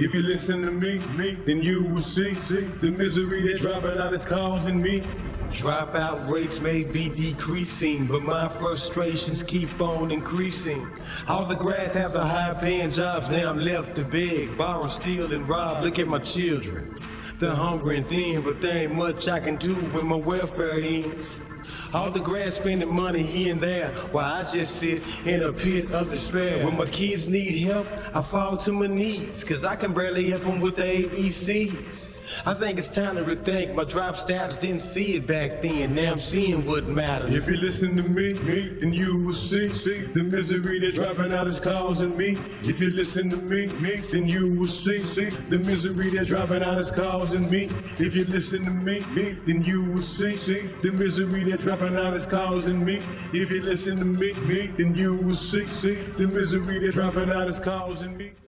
If you listen to me, me, then you will see, see the misery that dropping out is causing me. Dropout rates may be decreasing, but my frustrations keep on increasing. All the grass have the high paying jobs, now I'm left to beg, borrow, steal, and rob. Look at my children. They're hungry and thin, but there ain't much I can do when my welfare ends. All the grass spending money here and there, while I just sit in a pit of despair. When my kids need help, I fall to my knees, cause I can barely help them with the ABCs. I think it's time to rethink. My drop stats didn't see it back then. Now I'm seeing what matters. If you listen to me, me, then you will see, see the misery that dropping out is causing me. If you listen to me, me, then you will see, see the misery that dropping out is causing me. If you listen to me, me, then you will see, see the misery that dropping out is causing me. If you listen to me, me, then you will see, see the misery that dropping out is causing me.